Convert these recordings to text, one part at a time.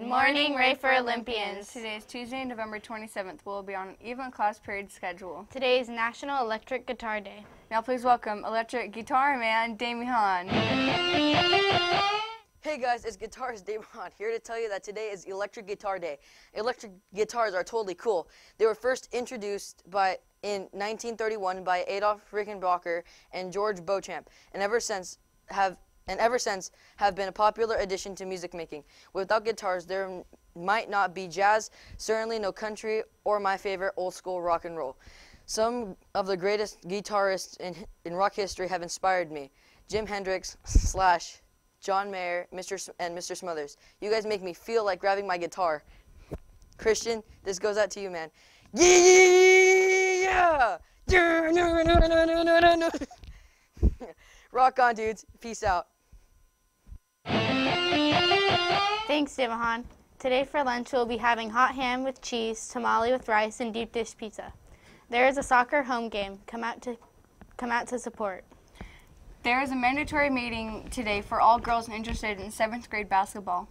Good morning, Rafer Olympians. Today is Tuesday, November 27th. We'll be on an even class period schedule. Today is National Electric Guitar Day. Now please welcome electric guitar man Damian. Hey guys, it's Guitarist Damon here to tell you that today is Electric Guitar Day. Electric guitars are totally cool. They were first introduced by in 1931 by Adolf Rickenbacker and George Beauchamp, and ever since have and ever since have been a popular addition to music making. Without guitars, there might not be jazz, certainly no country, or my favorite old school rock and roll. Some of the greatest guitarists in, in rock history have inspired me. Jim Hendrix slash John Mayer, Mr. S- and Mr. Smothers. You guys make me feel like grabbing my guitar. Christian, this goes out to you, man. Yeah! Rock on, dudes. Peace out. Thanks, Damahan. Today for lunch we'll be having hot ham with cheese, tamale with rice, and deep dish pizza. There is a soccer home game. Come out to come out to support. There is a mandatory meeting today for all girls interested in 7th grade basketball.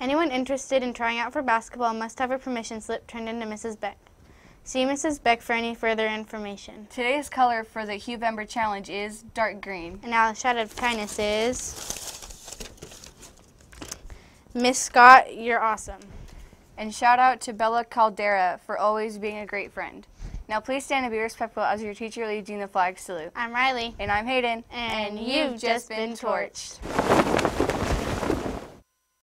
Anyone interested in trying out for basketball must have a permission slip turned in to Mrs. Beck. See Mrs. Beck for any further information. Today's color for the Huevember Challenge is dark green. And now, a shout out of kindness is Miss Scott, you're awesome. And shout out to Bella Caldera for always being a great friend. Now please stand and be respectful as your teacher leads you in the flag salute. I'm Riley. And I'm Hayden. And you've just been torched.